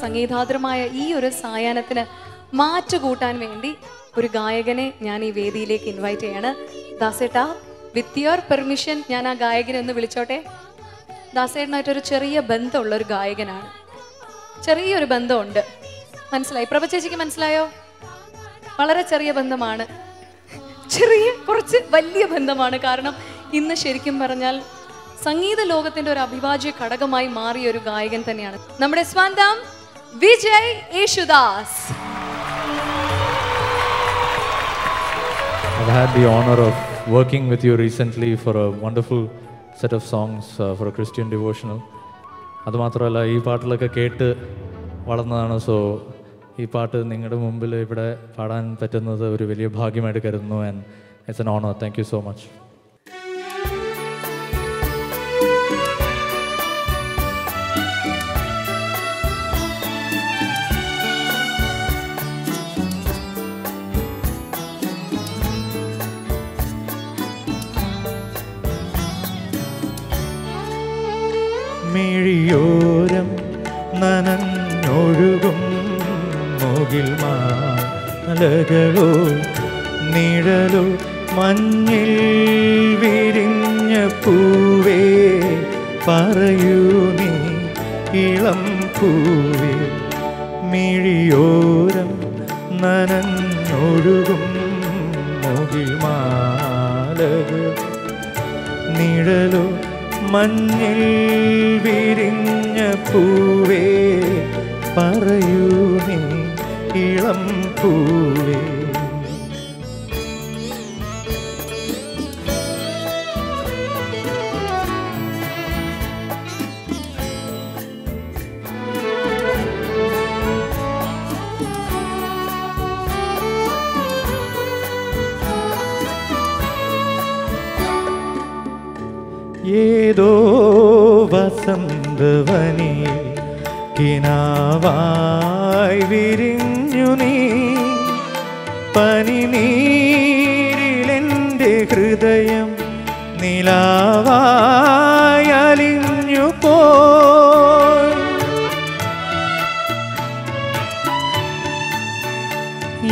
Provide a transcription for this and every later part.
സംഗീതാതരമായ ഈ ഒരു സായാഹ്നത്തിന് മാറ്റു കൂട്ടാൻ വേണ്ടി ഒരു ഗായകനെ ഞാൻ ഈ വേദിയിലേക്ക് ഇൻവൈറ്റ് ചെയ്യാണ്. ദാസേട്ടാ വിത്ത് യുവർ പെർമിഷൻ ഞാൻ ആ ഗായകനെ ഒന്ന് വിളിച്ചോട്ടെ? ദാസേട്ടനായിട്ടൊരു ചെറിയ ബന്ധമുള്ള ഒരു ഗായകനാണ്. ചെറിയൊരു ബന്ധമുണ്ട്. മനസ്സിലായി? പ്രഭ ചേച്ചിക്ക് മനസ്സിലായോ? വളരെ ചെറിയ ബന്ധമാണ്. ചെറിയ കുറച്ച് വലിയ ബന്ധമാണ്. കാരണം ഇന്ന് ശരിക്കും പറഞ്ഞാൽ സംഗീത ലോകത്തിന്റെ ഒരു അഭിവാജ്യ ഘടകമായി മാറിയ ഒരു ഗായകൻ തന്നെയാണ്. നമ്മുടെ സ്വന്തം Vijay Yesudas. I've had the honor of working with you recently for a wonderful set of songs uh, for a Christian devotional. അതുമാത്രമല്ല ഈ പാട്ടിലൊക്കെ കേട്ട് വളർന്നതാണ്. സോ ഈ പാട്ട് നിങ്ങളുടെ മുമ്പിൽ ഇവിടെ പാടാൻ പറ്റുന്നത് ഒരു വലിയ ഭാഗ്യമായിട്ട് കരുതുന്നു and it's an honour thank you so much മിഴിയോരം നനഞ്ഞൊഴുകും മുകിൽ മാലകളോ നിഴലോ മഞ്ഞിൽ വിരിഞ്ഞ പൂവേ പറയൂ നീ ഇളം പൂവേ. മിഴിയോരം നനഞ്ഞൊഴുകും മുകിൽ മാലകൾ നിഴലോ മഞ്ഞിൽ വിരിഞ്ഞ പൂവേ പറയൂ നീ ഇളം പൂവേ. ഏതോ വസന്തവനി കിനാവായി വിരിഞ്ഞു നീ. പനിനീരിലെന്റെ ഹൃദയം നിലാവായി അലിഞ്ഞു പോയി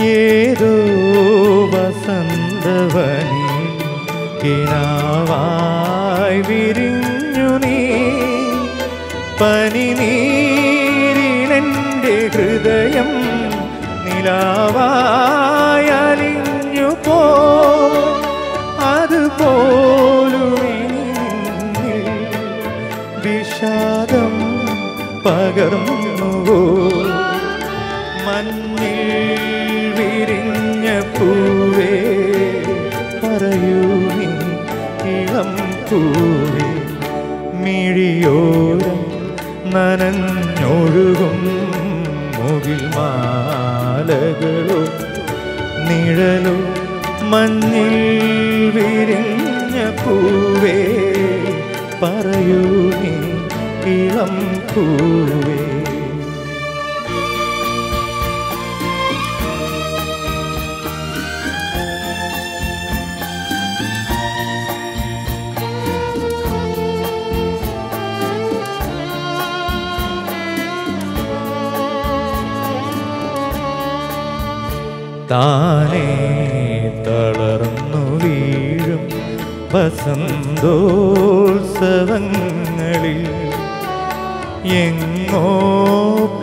ഏതോ വസന്തവനി കിനാവായി വിരിഞ്ഞു നീ. പനിനീരിലെന്റെ ഹൃദയം നിലാവായലിഞ്ഞു പോ. അതുപോലും വിഷാദം പകർന്നുവോ? മഞ്ഞിൽ വിരിഞ്ഞ പൂവേ പറയൂ ഇളം പൂവേ മിഴിയോരം നനഞ്ഞൊഴുകും മുകിൽ മാലകളോ നിഴലോ മഞ്ഞിൽ വിരിഞ്ഞ പൂവേ പറയൂ നീ ഇളം പൂവേ. താനേ തളർന്നു വീഴും വസന്തോത്സവങ്ങളിൽ. എങ്ങോ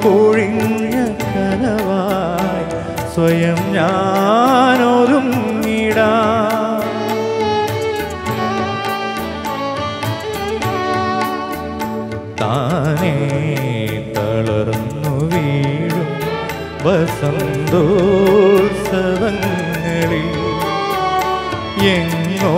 പൊഴിഞ്ഞ കനവായി സ്വയം ഞാനൊതുങ്ങിടാ. താനേ തളർന്നു വീഴും വസന്തോത്സവങ്ങളിൽ എങ്ങോ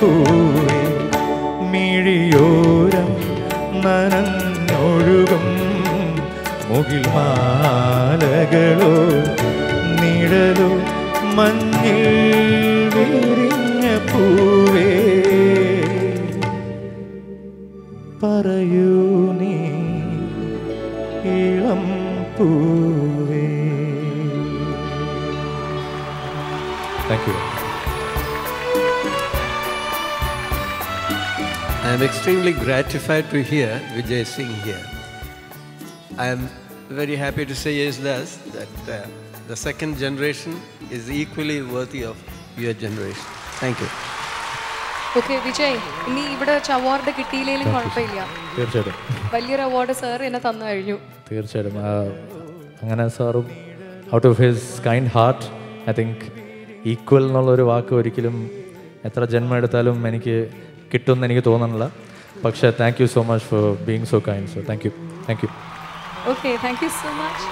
പൂവേ മിഴിയോരം മുകിൽ മാലകളോ നിഴലോ മഞ്ഞിൽ വിരിഞ്ഞ പൂവേ. പറയൂ നീ ഇളം പൂവേ. Thank you I am extremely gratified to hear Vijay Singh here. I am very happy to say Yesudas that uh, the second generation is equally worthy of your generation. Thank you. Okay Vijay ഇനി ഇവിടെ വെച്ച് award കിട്ടിയില്ലെങ്കിലും കുഴപ്പമില്ല തീർച്ചയായിട്ടും വലിയൊരു award sir എന്നെ തന്നു കഴിഞ്ഞു തീർച്ചയായിട്ടും അങ്ങനെ സാറും out of his kind heart I think equal എന്നുള്ളൊരു വാക്ക് ഒരിക്കലും എത്ര ജന്മം എടുത്താലും എനിക്ക് കിട്ടുമെന്ന് എനിക്ക് തോന്നുന്നില്ല. പക്ഷേ thank you so much for being so kind so thank you thank you okay thank you so much